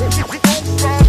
Don't run.